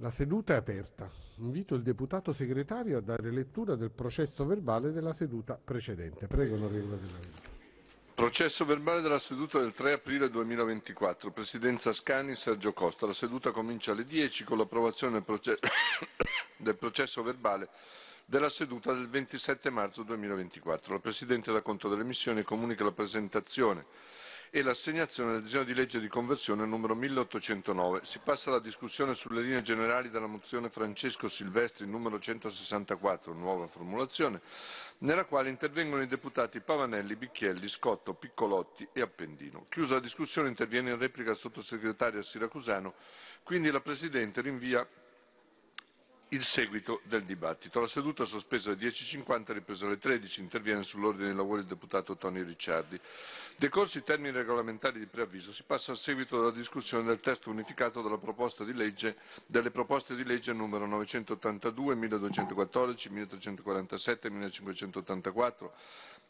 La seduta è aperta. Invito il deputato segretario a dare lettura del processo verbale della seduta precedente. Prego, onorevole Della Vedova. Processo verbale della seduta del 3 aprile 2024. Presidenza Scani, Sergio Costa. La seduta comincia alle 10 con l'approvazione del, proce- del processo verbale della seduta del 27 marzo 2024. La Presidente dà conto delle missioni e comunica la presentazione e l'assegnazione del disegno di legge di conversione numero 1809. Si passa alla discussione sulle linee generali della mozione Francesco Silvestri numero 164, nuova formulazione, nella quale intervengono i deputati Pavanelli, Bicchielli, Scotto, Piccolotti e Appendino. Chiusa la discussione interviene in replica il sottosegretario Siracusano, quindi la Presidente rinvia il seguito del dibattito. La seduta sospesa alle 10.50, ripresa alle 13, interviene sull'ordine dei lavori il deputato Tony Ricciardi. Decorsi i termini regolamentari di preavviso, si passa al seguito della discussione del testo unificato proposta legge, delle proposte di legge numero 982, 1214, 1347, 1584,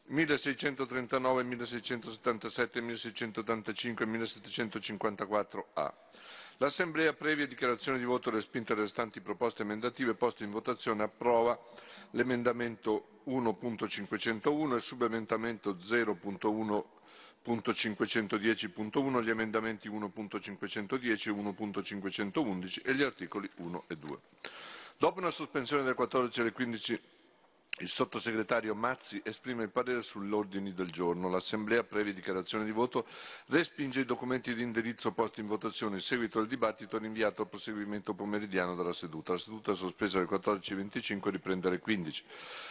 1639, 1677, 1685 e 1754A. L'Assemblea, previa dichiarazione di voto respinte le restanti proposte emendative poste in votazione, approva l'emendamento 1.501 e il subemendamento 0.1.510.1, gli emendamenti 1.510 e 1.511 e gli articoli 1 e 2. Dopo una sospensione dalle 14 alle 15 il sottosegretario Mazzi esprime il parere sugli ordini del giorno. L'Assemblea, previa dichiarazione di voto, respinge i documenti di indirizzo posti in votazione. In seguito al dibattito rinviato al proseguimento pomeridiano della seduta. La seduta è sospesa alle 14.25 e riprende alle 15.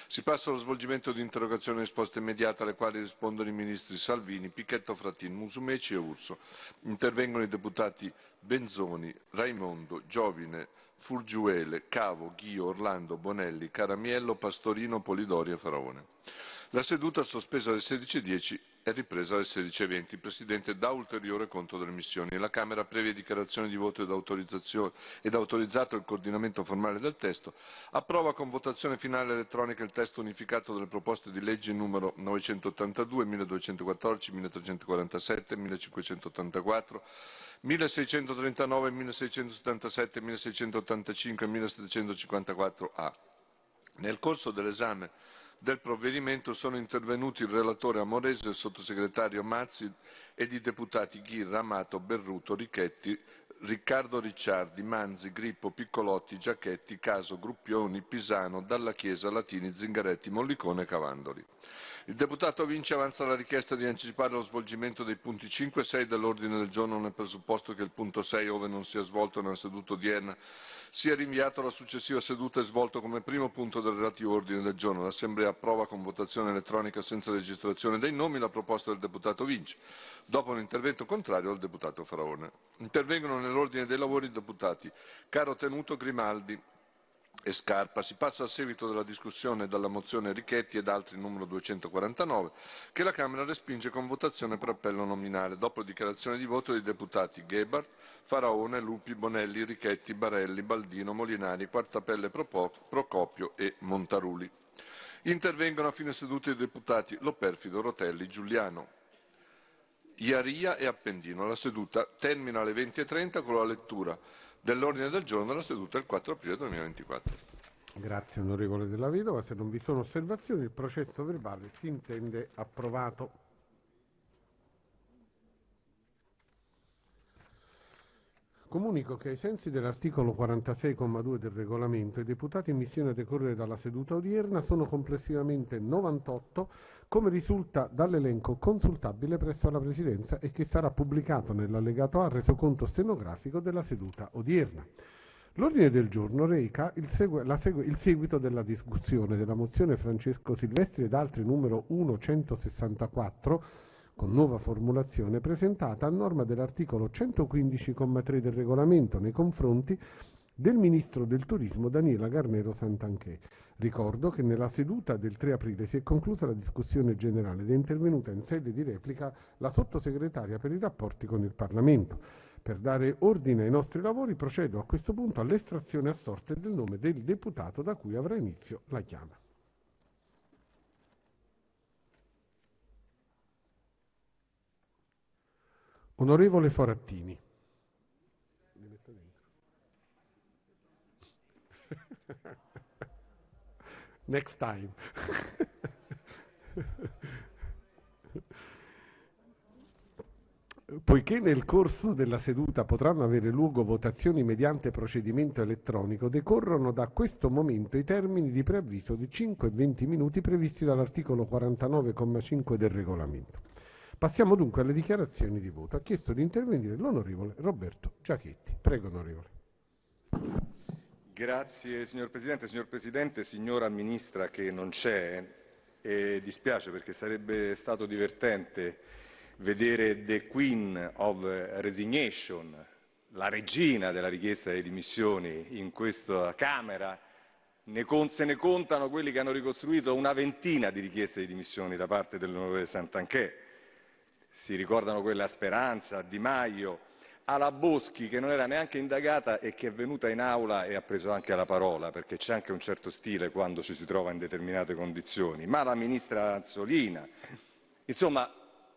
Si passa allo svolgimento di interrogazioni e risposte immediate alle quali rispondono i ministri Salvini, Picchetto Frattin, Musumeci e Urso. Intervengono i deputati Benzoni, Raimondo, Giovine, Furgiuele, Cavo, Ghio, Orlando, Bonelli, Caramiello, Pastorino, Polidori e Faraone. La seduta sospesa alle 16.10 è ripresa alle 16.20. Il Presidente dà ulteriore conto delle missioni. La Camera, previa dichiarazione di voto ed, autorizzato il coordinamento formale del testo, approva con votazione finale elettronica il testo unificato delle proposte di legge numero 982, 1214, 1347, 1584, 1639, 1677, 1685 e 1754A. Nel corso dell'esame del provvedimento sono intervenuti il relatore Amorese, il sottosegretario Mazzi ed i deputati Ghirra, Amato, Berruto, Richetti, Riccardo Ricciardi, Manzi, Grippo, Piccolotti, Giacchetti, Caso, Gruppioni, Pisano, Dalla Chiesa, Latini, Zingaretti, Mollicone e Cavandoli. Il deputato Vinci avanza la richiesta di anticipare lo svolgimento dei punti 5 e 6 dell'ordine del giorno nel presupposto che il punto 6, ove non sia svolto nella seduta odierna, sia rinviato alla successiva seduta e svolto come primo punto del relativo ordine del giorno. L'Assemblea approva con votazione elettronica senza registrazione dei nomi la proposta del deputato Vinci. Dopo un intervento contrario al deputato Faraone. Intervengono nell'ordine dei lavori i deputati Caro Tenuto Grimaldi, e Scarpa. Si passa al seguito della discussione dalla mozione Richetti ed altri numero 249 che la Camera respinge con votazione per appello nominale dopo dichiarazione di voto dei deputati Gebhardt, Faraone, Lupi, Bonelli, Richetti, Barelli, Baldino, Molinari, Quartapelle Procopio e Montaruli. Intervengono a fine seduta i deputati Loperfido, Rotelli, Giuliano, Iaria e Appendino. La seduta termina alle 20.30 con la lettura dell'ordine del giorno della seduta del 4 aprile 2024. Grazie onorevole Della Vedova, se non vi sono osservazioni il processo verbale si intende approvato. Comunico che ai sensi dell'articolo 46,2 del regolamento i deputati in missione a decorrere dalla seduta odierna sono complessivamente 98 come risulta dall'elenco consultabile presso la Presidenza e che sarà pubblicato nell'allegato A resoconto stenografico della seduta odierna. L'ordine del giorno reca il, segue, segue, il, seguito della discussione della mozione Francesco Silvestri ed altri numero 1164 con nuova formulazione presentata a norma dell'articolo 115,3 del regolamento nei confronti del Ministro del Turismo Daniela Garnero Santanché. Ricordo che nella seduta del 3 aprile si è conclusa la discussione generale ed è intervenuta in sede di replica la sottosegretaria per i rapporti con il Parlamento. Per dare ordine ai nostri lavori procedo a questo punto all'estrazione a sorte del nome del deputato da cui avrà inizio la chiama. Onorevole Forattini. Next time. Poiché nel corso della seduta potranno avere luogo votazioni mediante procedimento elettronico, decorrono da questo momento i termini di preavviso di 5 e 20 minuti previsti dall'articolo 49,5 del regolamento. Passiamo dunque alle dichiarazioni di voto. Ha chiesto di intervenire l'onorevole Roberto Giachetti. Prego, onorevole. Grazie signor Presidente. Signor Presidente, signora Ministra che non c'è, e dispiace perché sarebbe stato divertente vedere the Queen of Resignation, la regina della richiesta di dimissioni in questa Camera. Ne con, se ne contano quelli che hanno ricostruito una ventina di richieste di dimissioni da parte dell'onorevole Santanchè. Si ricordano quelle a Speranza, a Di Maio, alla Boschi che non era neanche indagata e che è venuta in aula e ha preso anche la parola, perché c'è anche un certo stile quando ci si trova in determinate condizioni, ma la ministra Anzolina. Insomma,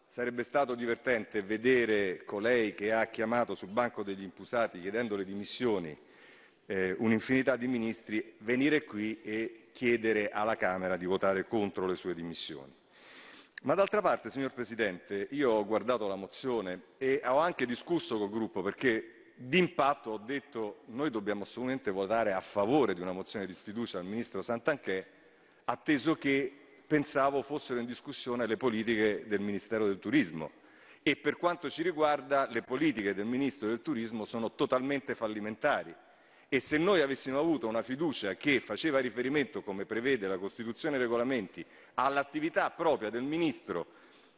Sarebbe stato divertente vedere colei che ha chiamato sul banco degli imputati chiedendo le dimissioni eh, un'infinità di ministri venire qui e chiedere alla Camera di votare contro le sue dimissioni. Ma d'altra parte, signor Presidente, io ho guardato la mozione e ho anche discusso col gruppo perché d'impatto ho detto noi dobbiamo assolutamente votare a favore di una mozione di sfiducia al Ministro Santanchè, atteso che pensavo fossero in discussione le politiche del Ministero del Turismo. E per quanto ci riguarda le politiche del Ministro del Turismo sono totalmente fallimentari e se noi avessimo avuto una fiducia che faceva riferimento, come prevede la Costituzione e i regolamenti, all'attività propria del Ministro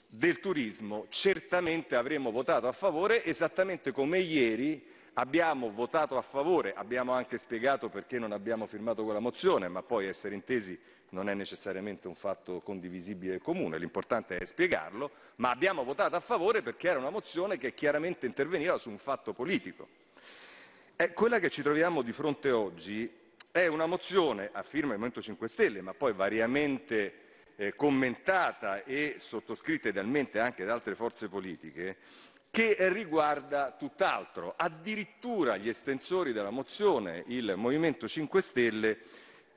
del Turismo, certamente avremmo votato a favore, esattamente come ieri abbiamo votato a favore, abbiamo anche spiegato perché non abbiamo firmato quella mozione, ma poi essere intesi non è necessariamente un fatto condivisibile e comune, l'importante è spiegarlo, ma abbiamo votato a favore perché era una mozione che chiaramente interveniva su un fatto politico. E quella che ci troviamo di fronte oggi è una mozione a firma del Movimento 5 Stelle, ma poi variamente eh, commentata e sottoscritta idealmente anche da altre forze politiche, che riguarda tutt'altro. Addirittura gli estensori della mozione, il Movimento 5 Stelle,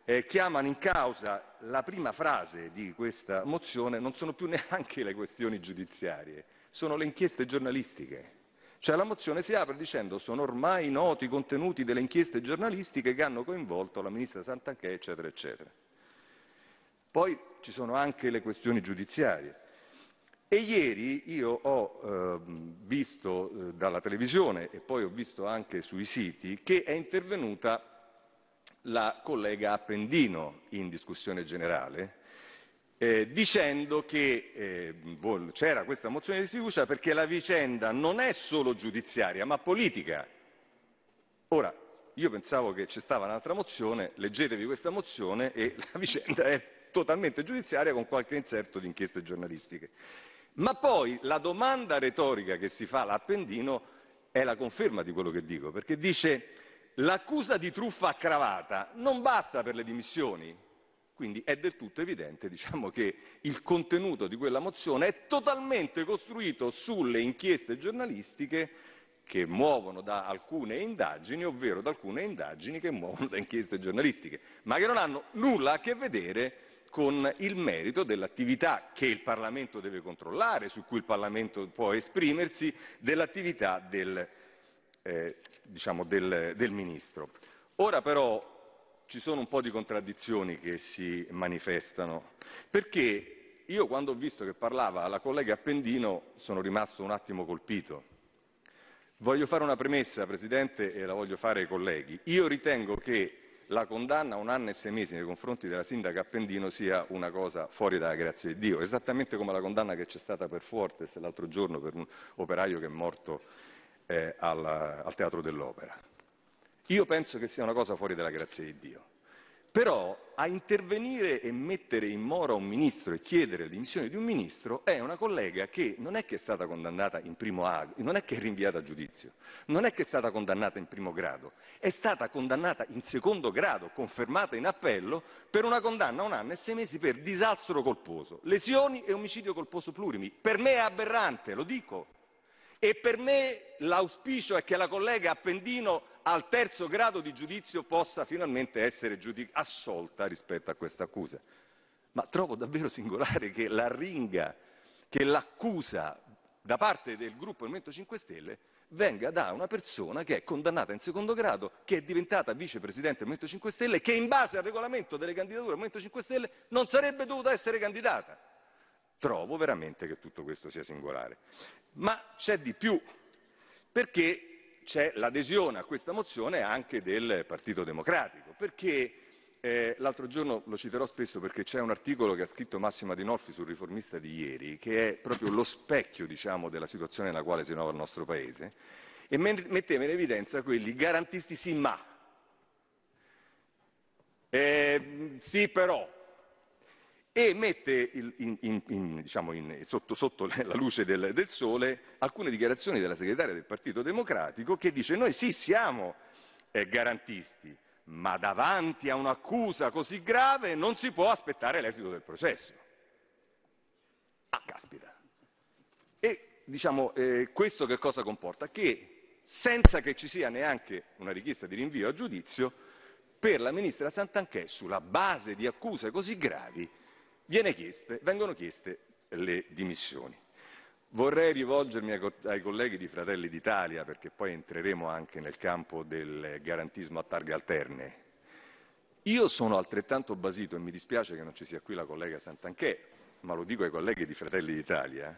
eh, chiamano in causa la prima frase di questa mozione non sono più neanche le questioni giudiziarie, sono le inchieste giornalistiche. Cioè la mozione si apre dicendo sono ormai noti i contenuti delle inchieste giornalistiche che hanno coinvolto la ministra Santanchè, eccetera, eccetera. Poi ci sono anche le questioni giudiziarie. E ieri io ho eh, visto eh, dalla televisione e poi ho visto anche sui siti che è intervenuta la collega Appendino in discussione generale, eh, dicendo che eh, c'era questa mozione di sfiducia perché la vicenda non è solo giudiziaria ma politica. Ora, io pensavo che c'è stata un'altra mozione, leggetevi questa mozione e la vicenda è totalmente giudiziaria con qualche inserto di inchieste giornalistiche. Ma poi la domanda retorica che si fa all'Appendino è la conferma di quello che dico, perché dice L'accusa di truffa aggravata non basta per le dimissioni, quindi è del tutto evidente diciamo, che il contenuto di quella mozione è totalmente costruito sulle inchieste giornalistiche che muovono da alcune indagini, ovvero da alcune indagini che muovono da inchieste giornalistiche, ma che non hanno nulla a che vedere con il merito dell'attività che il Parlamento deve controllare, su cui il Parlamento può esprimersi, dell'attività del eh, diciamo, del, del Ministro. Ora però ci sono un po' di contraddizioni che si manifestano, perché io quando ho visto che parlava la collega Appendino sono rimasto un attimo colpito. Voglio fare una premessa, Presidente, e la voglio fare ai colleghi. Io ritengo che la condanna a un anno e sei mesi nei confronti della sindaca Appendino sia una cosa fuori dalla grazia di Dio, esattamente come la condanna che c'è stata per Fuortes l'altro giorno per un operaio che è morto eh, al, al Teatro dell'Opera. Io penso che sia una cosa fuori dalla grazia di Dio. Però a intervenire e mettere in mora un ministro e chiedere le dimissioni di un ministro è una collega che non è che è stata condannata in primo grado, non è che è rinviata a giudizio, non è che è stata condannata in primo grado, è stata condannata in secondo grado, confermata in appello, per una condanna a un anno e sei mesi per disalzero colposo, lesioni e omicidio colposo plurimi. Per me è aberrante, lo dico, e per me l'auspicio è che la collega Appendino al terzo grado di giudizio possa finalmente essere assolta rispetto a questa accusa. Ma trovo davvero singolare che la ringa, che l'accusa da parte del gruppo Movimento 5 Stelle venga da una persona che è condannata in secondo grado, che è diventata vicepresidente del Movimento 5 Stelle, che in base al regolamento delle candidature del Movimento 5 Stelle non sarebbe dovuta essere candidata. Trovo veramente che tutto questo sia singolare. Ma c'è di più, perché c'è l'adesione a questa mozione anche del Partito Democratico, perché eh, l'altro giorno lo citerò spesso perché c'è un articolo che ha scritto Massima Dinolfi sul riformista di ieri, che è proprio lo specchio diciamo, della situazione nella quale si trova il nostro Paese, e metteva in evidenza quelli garantisti sì ma, eh, sì però, e mette in, in, in, diciamo sotto, sotto, la luce del, del, sole alcune dichiarazioni della segretaria del Partito Democratico che dice noi sì siamo eh, garantisti, ma davanti a un'accusa così grave non si può aspettare l'esito del processo. Ah, caspita. E diciamo, eh, questo che cosa comporta? Che senza che ci sia neanche una richiesta di rinvio a giudizio, per la ministra Santanchè, sulla base di accuse così gravi, chieste, vengono chieste le dimissioni. Vorrei rivolgermi ai colleghi di Fratelli d'Italia, perché poi entreremo anche nel campo del garantismo a targhe alterne. Io sono altrettanto basito, e mi dispiace che non ci sia qui la collega Santanchè, ma lo dico ai colleghi di Fratelli d'Italia,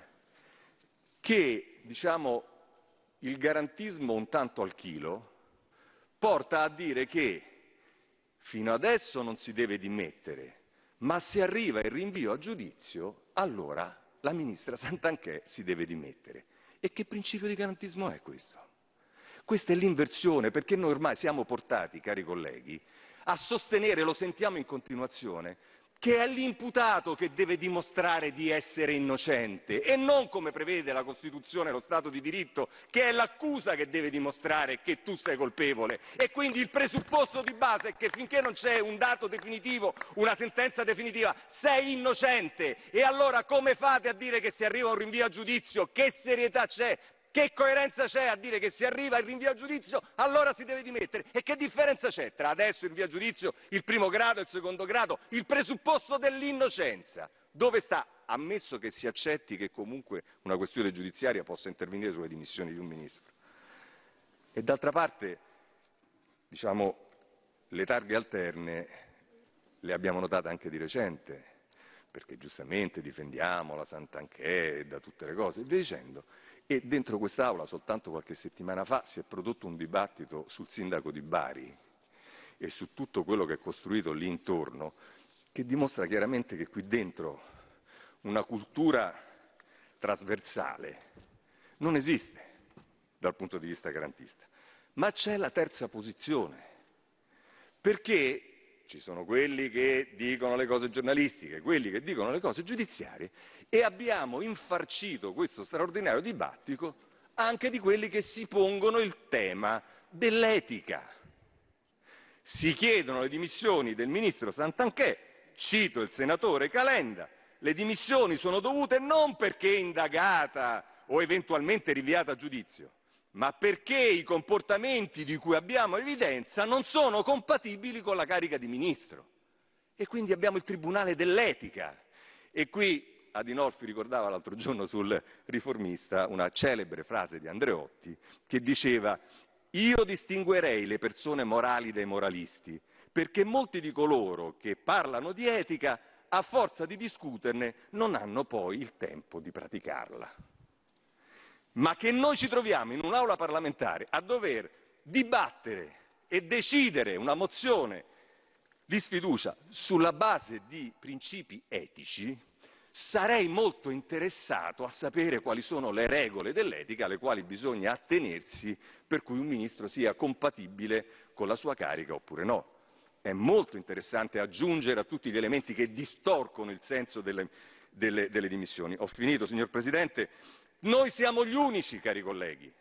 che diciamo, il garantismo un tanto al chilo porta a dire che fino adesso non si deve dimettere, ma se arriva il rinvio a giudizio, allora la ministra Santanchè si deve dimettere. E che principio di garantismo è questo? Questa è l'inversione, perché noi ormai siamo portati, cari colleghi, a sostenere, lo sentiamo in continuazione, che è l'imputato che deve dimostrare di essere innocente e non come prevede la Costituzione e lo Stato di diritto, che è l'accusa che deve dimostrare che tu sei colpevole. E quindi il presupposto di base è che finché non c'è un dato definitivo, una sentenza definitiva, sei innocente. E allora come fate a dire che si arriva un rinvio a giudizio? Che serietà c'è? Che coerenza c'è a dire che si arriva al rinvio a giudizio, allora si deve dimettere? E che differenza c'è tra adesso il rinvio a giudizio, il primo grado e il secondo grado, il presupposto dell'innocenza? Dove sta? Ammesso che si accetti che comunque una questione giudiziaria possa intervenire sulle dimissioni di un ministro. E d'altra parte, diciamo, le targhe alterne le abbiamo notate anche di recente, perché giustamente difendiamo la Sant'Anché da tutte le cose, e via dicendo. E dentro quest'Aula soltanto qualche settimana fa si è prodotto un dibattito sul sindaco di Bari e su tutto quello che è costruito lì intorno, che dimostra chiaramente che qui dentro una cultura trasversale non esiste dal punto di vista garantista. Ma c'è la terza posizione, perché ci sono quelli che dicono le cose giornalistiche, quelli che dicono le cose giudiziarie e abbiamo infarcito questo straordinario dibattito anche di quelli che si pongono il tema dell'etica. Si chiedono le dimissioni del ministro Santanchè, cito il senatore Calenda, le dimissioni sono dovute non perché indagata o eventualmente rinviata a giudizio, ma perché i comportamenti di cui abbiamo evidenza non sono compatibili con la carica di ministro. E quindi abbiamo il Tribunale dell'Etica. E qui Adinolfi ricordava l'altro giorno sul riformista una celebre frase di Andreotti che diceva io distinguerei le persone morali dai moralisti, perché molti di coloro che parlano di etica, a forza di discuterne, non hanno poi il tempo di praticarla ma che noi ci troviamo in un'aula parlamentare a dover dibattere e decidere una mozione di sfiducia sulla base di principi etici, sarei molto interessato a sapere quali sono le regole dell'etica alle quali bisogna attenersi per cui un ministro sia compatibile con la sua carica oppure no. È molto interessante aggiungere a tutti gli elementi che distorcono il senso delle, delle, delle dimissioni. Ho finito, signor Presidente. Noi siamo gli unici, cari colleghi,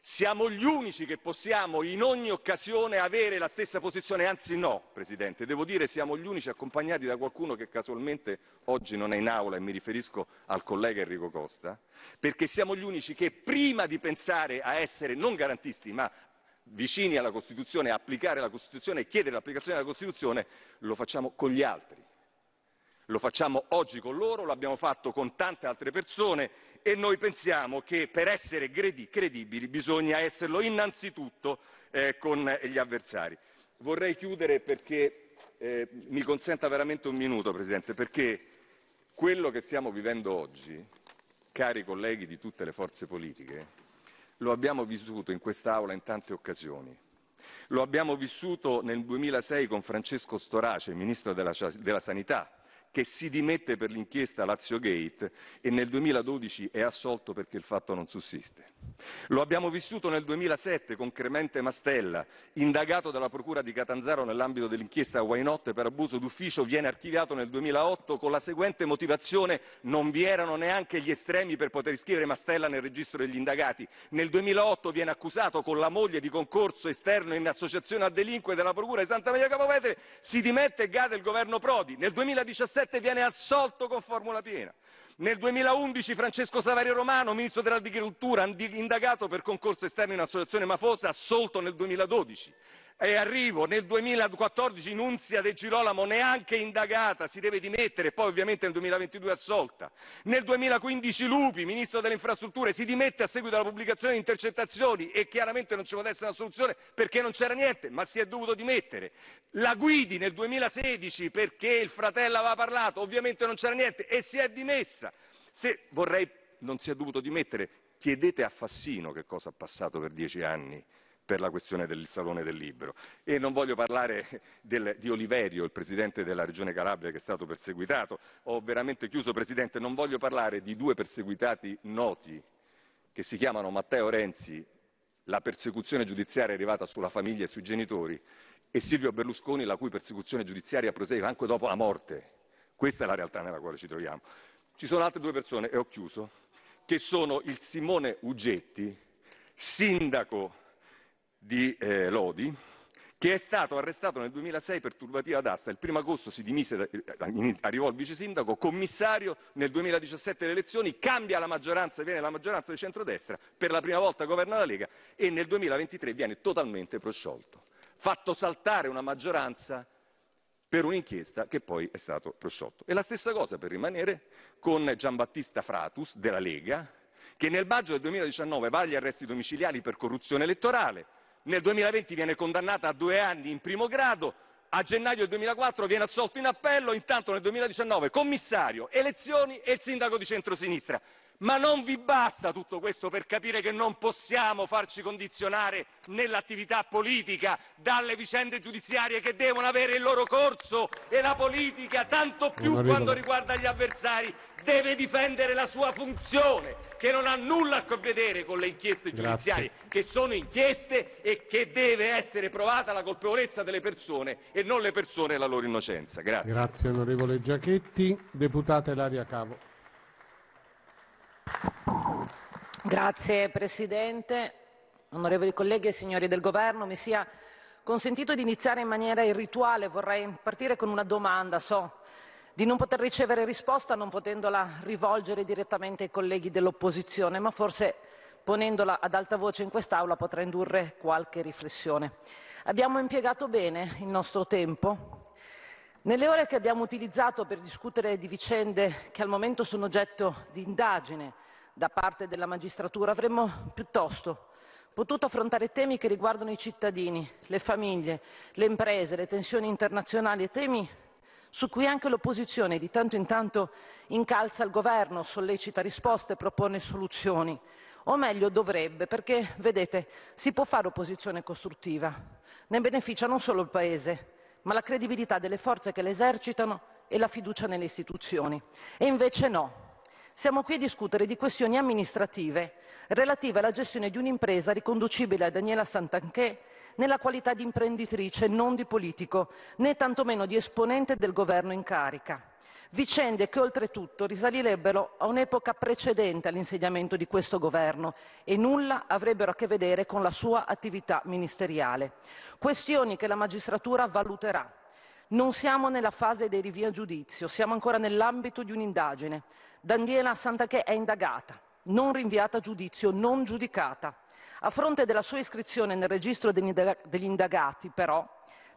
siamo gli unici che possiamo in ogni occasione avere la stessa posizione, anzi no, Presidente, devo dire siamo gli unici accompagnati da qualcuno che casualmente oggi non è in aula e mi riferisco al collega Enrico Costa, perché siamo gli unici che prima di pensare a essere non garantisti ma vicini alla Costituzione, applicare la Costituzione e chiedere l'applicazione della Costituzione, lo facciamo con gli altri. Lo facciamo oggi con loro, lo abbiamo fatto con tante altre persone e noi pensiamo che per essere credibili bisogna esserlo innanzitutto eh, con gli avversari. Vorrei chiudere perché eh, mi consenta veramente un minuto, Presidente, perché quello che stiamo vivendo oggi, cari colleghi di tutte le forze politiche, lo abbiamo vissuto in quest'Aula in tante occasioni. Lo abbiamo vissuto nel 2006 con Francesco Storace, Ministro della, della Sanità, che si dimette per l'inchiesta Lazio Gate e nel 2012 è assolto perché il fatto non sussiste. Lo abbiamo vissuto nel 2007 con Cremente Mastella, indagato dalla Procura di Catanzaro nell'ambito dell'inchiesta Why Not per abuso d'ufficio, viene archiviato nel 2008 con la seguente motivazione non vi erano neanche gli estremi per poter iscrivere Mastella nel registro degli indagati. Nel 2008 viene accusato con la moglie di concorso esterno in associazione a delinque della Procura di Santa Maria Capovetere, si dimette e gade il governo Prodi. Nel 2017 viene assolto con formula piena. Nel 2011 Francesco Savario Romano, ministro dell'Agricoltura, indagato per concorso esterno in associazione mafosa, assolto nel 2012. E arrivo nel 2014 Nunzia De Girolamo neanche indagata, si deve dimettere, poi ovviamente nel 2022 assolta. Nel 2015 Lupi, ministro delle infrastrutture, si dimette a seguito della pubblicazione di intercettazioni e chiaramente non ci poteva essere una soluzione perché non c'era niente, ma si è dovuto dimettere. La Guidi nel 2016 perché il fratello aveva parlato, ovviamente non c'era niente e si è dimessa. Se vorrei non si è dovuto dimettere, chiedete a Fassino che cosa ha passato per dieci anni per la questione del Salone del Libro. E non voglio parlare del, di Oliverio, il Presidente della Regione Calabria che è stato perseguitato. Ho veramente chiuso, Presidente, non voglio parlare di due perseguitati noti che si chiamano Matteo Renzi, la persecuzione giudiziaria è arrivata sulla famiglia e sui genitori, e Silvio Berlusconi, la cui persecuzione giudiziaria prosegue anche dopo la morte. Questa è la realtà nella quale ci troviamo. Ci sono altre due persone, e ho chiuso, che sono il Simone Ugetti, sindaco di eh, Lodi, che è stato arrestato nel 2006 per turbativa d'asta. Il primo agosto si dimise, eh, arrivò il vice sindaco, commissario nel 2017 le elezioni, cambia la maggioranza, viene la maggioranza di centrodestra, per la prima volta governa la Lega e nel 2023 viene totalmente prosciolto. Fatto saltare una maggioranza per un'inchiesta che poi è stato prosciolto. E la stessa cosa per rimanere con Giambattista Fratus della Lega, che nel maggio del 2019 va agli arresti domiciliari per corruzione elettorale, nel 2020 viene condannata a due anni in primo grado, a gennaio del 2004 viene assolto in appello, intanto nel 2019 commissario, elezioni e il sindaco di centrosinistra. Ma non vi basta tutto questo per capire che non possiamo farci condizionare nell'attività politica dalle vicende giudiziarie che devono avere il loro corso e la politica, tanto più quando riguarda gli avversari, deve difendere la sua funzione, che non ha nulla a che vedere con le inchieste giudiziarie, Grazie. che sono inchieste e che deve essere provata la colpevolezza delle persone e non le persone e la loro innocenza. Grazie. Grazie onorevole Giachetti. Deputata Elaria Cavo. Grazie Presidente, onorevoli colleghi e signori del Governo, mi sia consentito di iniziare in maniera irrituale, vorrei partire con una domanda, so di non poter ricevere risposta non potendola rivolgere direttamente ai colleghi dell'opposizione, ma forse ponendola ad alta voce in quest'Aula potrà indurre qualche riflessione. Abbiamo impiegato bene il nostro tempo? Nelle ore che abbiamo utilizzato per discutere di vicende che al momento sono oggetto di indagine da parte della magistratura, avremmo piuttosto potuto affrontare temi che riguardano i cittadini, le famiglie, le imprese, le tensioni internazionali e temi su cui anche l'opposizione di tanto in tanto incalza il governo, sollecita risposte, propone soluzioni. O meglio dovrebbe, perché vedete, si può fare opposizione costruttiva. Ne beneficia non solo il Paese, ma la credibilità delle forze che le esercitano e la fiducia nelle istituzioni. E invece no. Siamo qui a discutere di questioni amministrative relative alla gestione di un'impresa riconducibile a Daniela Santanchè nella qualità di imprenditrice, non di politico, né tantomeno di esponente del governo in carica. Vicende che oltretutto risalirebbero a un'epoca precedente all'insediamento di questo governo e nulla avrebbero a che vedere con la sua attività ministeriale. Questioni che la magistratura valuterà. Non siamo nella fase dei rinvii a giudizio, siamo ancora nell'ambito di un'indagine. Daniela Santachè è indagata, non rinviata a giudizio, non giudicata A fronte della sua iscrizione nel registro degli indagati, però,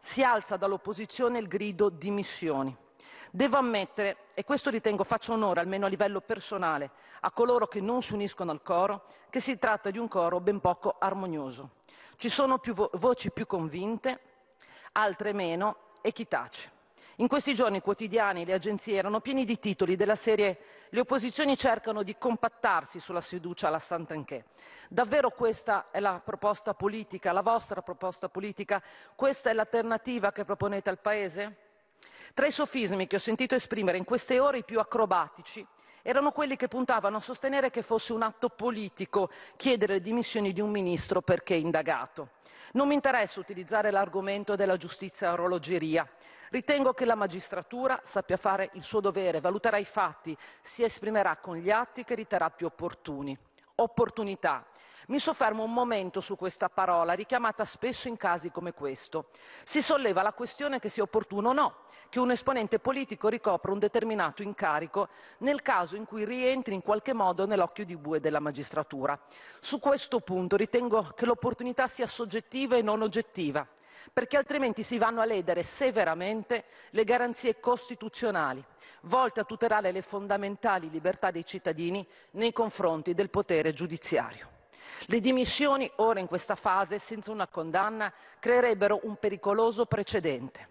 si alza dall'opposizione il grido dimissioni. Devo ammettere, e questo ritengo faccia onore, almeno a livello personale, a coloro che non si uniscono al coro, che si tratta di un coro ben poco armonioso. Ci sono più vo- voci più convinte, altre meno, e chi tace. In questi giorni i quotidiani, le agenzie erano pieni di titoli della serie Le opposizioni cercano di compattarsi sulla sfiducia alla Sant'Anché. Davvero questa è la proposta politica, la vostra proposta politica? Questa è l'alternativa che proponete al Paese? Tra i sofismi che ho sentito esprimere in queste ore i più acrobatici erano quelli che puntavano a sostenere che fosse un atto politico chiedere le dimissioni di un ministro perché indagato. Non mi interessa utilizzare l'argomento della giustizia a orologeria. Ritengo che la magistratura sappia fare il suo dovere, valuterà i fatti, si esprimerà con gli atti che riterrà più opportuni. Opportunità. Mi soffermo un momento su questa parola, richiamata spesso in casi come questo. Si solleva la questione che sia opportuno o no che un esponente politico ricopra un determinato incarico nel caso in cui rientri in qualche modo nell'occhio di bue della magistratura. Su questo punto ritengo che l'opportunità sia soggettiva e non oggettiva, perché altrimenti si vanno a ledere severamente le garanzie costituzionali volte a tutelare le fondamentali libertà dei cittadini nei confronti del potere giudiziario. Le dimissioni ora in questa fase, senza una condanna, creerebbero un pericoloso precedente.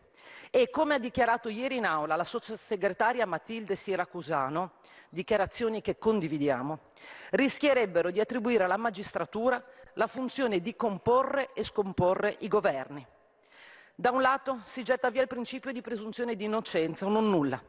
E come ha dichiarato ieri in aula la sottosegretaria Matilde Siracusano, dichiarazioni che condividiamo, rischierebbero di attribuire alla magistratura la funzione di comporre e scomporre i governi. Da un lato si getta via il principio di presunzione di innocenza, un non nulla,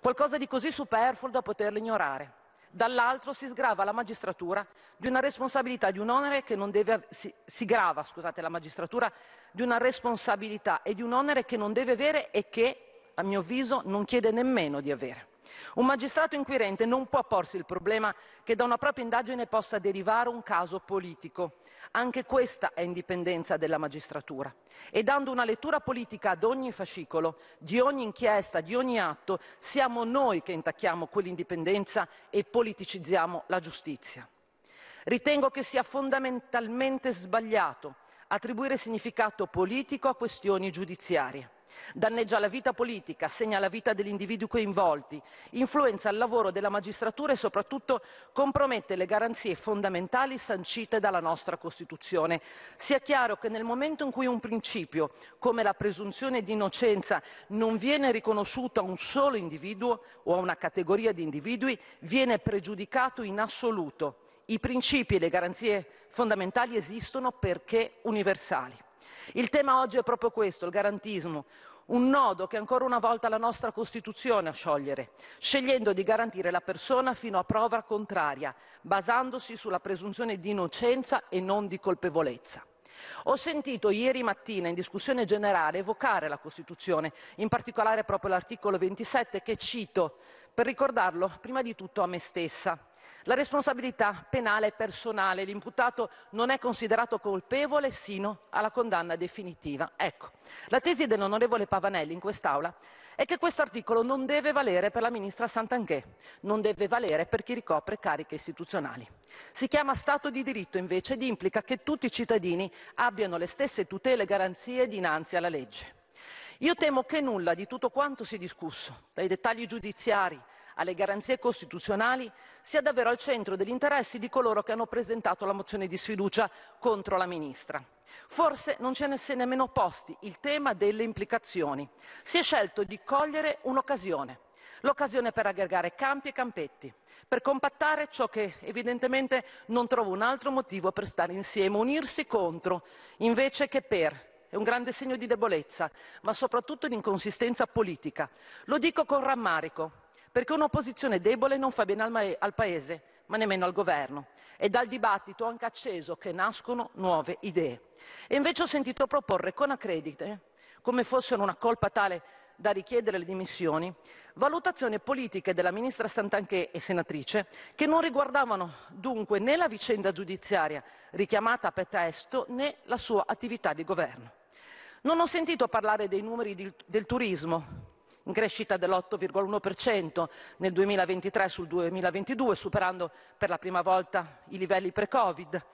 qualcosa di così superfluo da poterlo ignorare dall'altro si sgrava la magistratura di una responsabilità, di un onere che non deve, si, si grava, scusate, la magistratura di una responsabilità e di un onere che non deve avere e che, a mio avviso, non chiede nemmeno di avere. Un magistrato inquirente non può porsi il problema che da una propria indagine possa derivare un caso politico. Anche questa è indipendenza della magistratura. E dando una lettura politica ad ogni fascicolo, di ogni inchiesta, di ogni atto, siamo noi che intacchiamo quell'indipendenza e politicizziamo la giustizia. Ritengo che sia fondamentalmente sbagliato attribuire significato politico a questioni giudiziarie danneggia la vita politica, segna la vita degli individui coinvolti, influenza il lavoro della magistratura e soprattutto compromette le garanzie fondamentali sancite dalla nostra Costituzione. Sia chiaro che nel momento in cui un principio, come la presunzione di innocenza, non viene riconosciuto a un solo individuo o a una categoria di individui, viene pregiudicato in assoluto. I principi e le garanzie fondamentali esistono perché universali. Il tema oggi è proprio questo, il garantismo, un nodo che ancora una volta la nostra Costituzione a sciogliere, scegliendo di garantire la persona fino a prova contraria, basandosi sulla presunzione di innocenza e non di colpevolezza. Ho sentito ieri mattina in discussione generale evocare la Costituzione, in particolare proprio l'articolo 27 che cito per ricordarlo prima di tutto a me stessa. La responsabilità penale è personale, l'imputato non è considerato colpevole sino alla condanna definitiva. Ecco, la tesi dell'onorevole Pavanelli in quest'Aula è che questo articolo non deve valere per la ministra Santanchè, non deve valere per chi ricopre cariche istituzionali. Si chiama Stato di diritto invece ed implica che tutti i cittadini abbiano le stesse tutele e garanzie dinanzi alla legge. Io temo che nulla di tutto quanto si è discusso, dai dettagli giudiziari alle garanzie costituzionali sia davvero al centro degli interessi di coloro che hanno presentato la mozione di sfiducia contro la Ministra. Forse non ce ne si è nemmeno posti il tema delle implicazioni. Si è scelto di cogliere un'occasione, l'occasione per aggregare campi e campetti, per compattare ciò che evidentemente non trova un altro motivo per stare insieme, unirsi contro, invece che per. È un grande segno di debolezza, ma soprattutto di inconsistenza politica. Lo dico con rammarico, perché un'opposizione debole non fa bene al, al Paese, ma nemmeno al governo. È dal dibattito anche acceso che nascono nuove idee. E invece ho sentito proporre con accredite, come fossero una colpa tale da richiedere le dimissioni, valutazioni politiche della ministra Santanché e senatrice che non riguardavano dunque né la vicenda giudiziaria richiamata a pretesto né la sua attività di governo. Non ho sentito parlare dei numeri di, del turismo, in crescita dell'8,1% nel 2023 sul 2022, superando per la prima volta i livelli pre-Covid.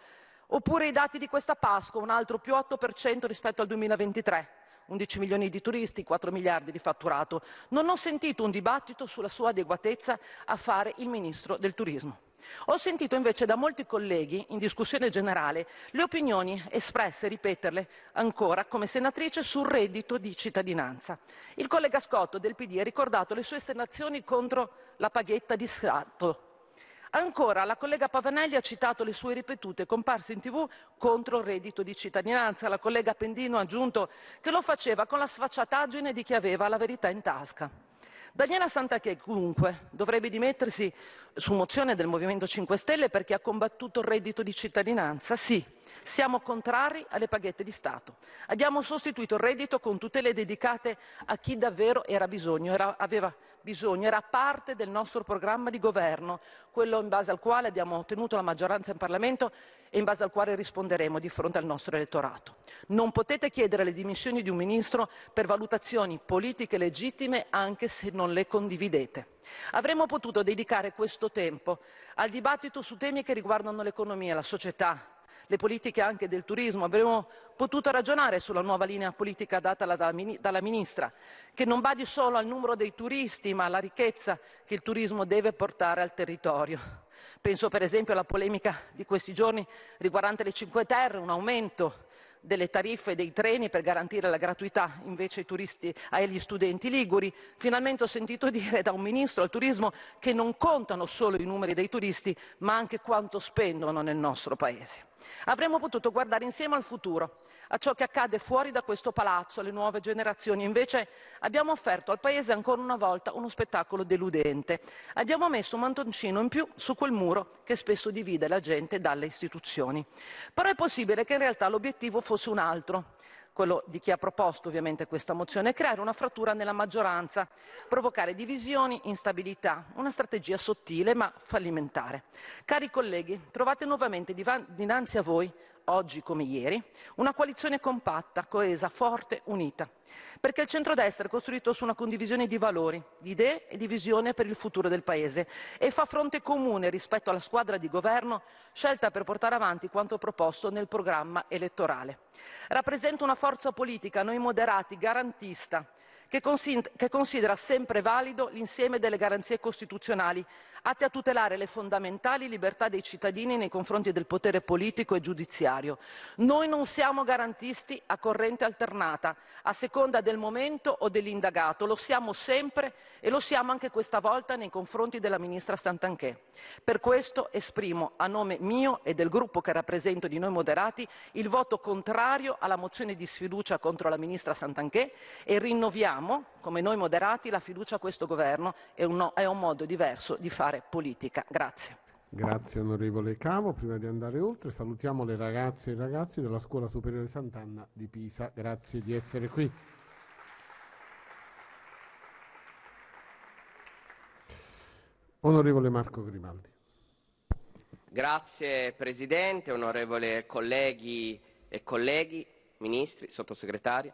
Oppure i dati di questa Pasqua, un altro più 8% rispetto al 2023. 11 milioni di turisti, 4 miliardi di fatturato. Non ho sentito un dibattito sulla sua adeguatezza a fare il ministro del turismo. Ho sentito invece da molti colleghi, in discussione generale, le opinioni espresse, ripeterle ancora, come senatrice sul reddito di cittadinanza. Il collega Scotto del PD ha ricordato le sue esternazioni contro la paghetta di Stato. Ancora, la collega Pavanelli ha citato le sue ripetute comparse in tv contro il reddito di cittadinanza. La collega Pendino ha aggiunto che lo faceva con la sfacciataggine di chi aveva la verità in tasca. Daniela Santaché, comunque, dovrebbe dimettersi su mozione del Movimento 5 Stelle perché ha combattuto il reddito di cittadinanza? Sì, siamo contrari alle paghette di Stato. Abbiamo sostituito il reddito con tutele dedicate a chi davvero era bisogno, era, aveva bisogno, era parte del nostro programma di governo, quello in base al quale abbiamo ottenuto la maggioranza in Parlamento e in base al quale risponderemo di fronte al nostro elettorato. Non potete chiedere le dimissioni di un Ministro per valutazioni politiche legittime anche se non le condividete. Avremmo potuto dedicare questo tempo al dibattito su temi che riguardano l'economia, la società, le politiche anche del turismo. Avremmo potuto ragionare sulla nuova linea politica data dalla Ministra, che non badi solo al numero dei turisti, ma alla ricchezza che il turismo deve portare al territorio. Penso per esempio alla polemica di questi giorni riguardante le Cinque Terre, un aumento delle tariffe dei treni per garantire la gratuità invece ai turisti, agli studenti liguri. Finalmente ho sentito dire da un ministro del turismo che non contano solo i numeri dei turisti, ma anche quanto spendono nel nostro paese. Avremmo potuto guardare insieme al futuro, a ciò che accade fuori da questo palazzo, alle nuove generazioni. Invece abbiamo offerto al Paese ancora una volta uno spettacolo deludente. Abbiamo messo un mantoncino in più su quel muro che spesso divide la gente dalle istituzioni. Però è possibile che in realtà l'obiettivo fosse un altro quello di chi ha proposto ovviamente questa mozione, creare una frattura nella maggioranza, provocare divisioni, instabilità, una strategia sottile ma fallimentare. Cari colleghi, trovate nuovamente dinanzi a voi oggi come ieri, una coalizione compatta, coesa, forte, unita. Perché il centrodestra è costruito su una condivisione di valori, di idee e di visione per il futuro del Paese e fa fronte comune rispetto alla squadra di governo scelta per portare avanti quanto proposto nel programma elettorale. Rappresenta una forza politica, noi moderati, garantista, che, considera sempre valido l'insieme delle garanzie costituzionali atte a tutelare le fondamentali libertà dei cittadini nei confronti del potere politico e giudiziario. Noi non siamo garantisti a corrente alternata, a seconda del momento o dell'indagato, lo siamo sempre e lo siamo anche questa volta nei confronti della Ministra Santanchè. Per questo esprimo a nome mio e del gruppo che rappresento di noi moderati il voto contrario alla mozione di sfiducia contro la Ministra Santanchè e rinnoviamo, come noi moderati, la fiducia a questo Governo è un, no, è un modo diverso di fare fare politica. Grazie. Grazie onorevole Cavo. Prima di andare oltre salutiamo le ragazze e i ragazzi della Scuola Superiore Sant'Anna di Pisa. Grazie di essere qui. Onorevole Marco Grimaldi. Grazie Presidente, onorevole colleghi e colleghi, ministri, sottosegretari,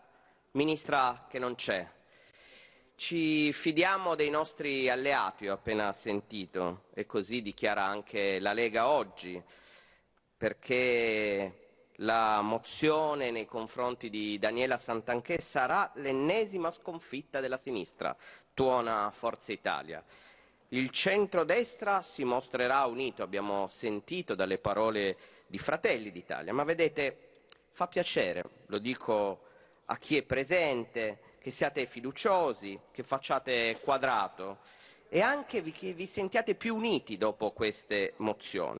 ministra che non c'è, ci fidiamo dei nostri alleati, ho appena sentito, e così dichiara anche la Lega oggi, perché la mozione nei confronti di Daniela Santanchè sarà l'ennesima sconfitta della sinistra, tuona Forza Italia. Il centrodestra si mostrerà unito, abbiamo sentito dalle parole di Fratelli d'Italia, ma vedete, fa piacere, lo dico a chi è presente, che siate fiduciosi, che facciate quadrato e anche che vi sentiate più uniti dopo queste mozioni.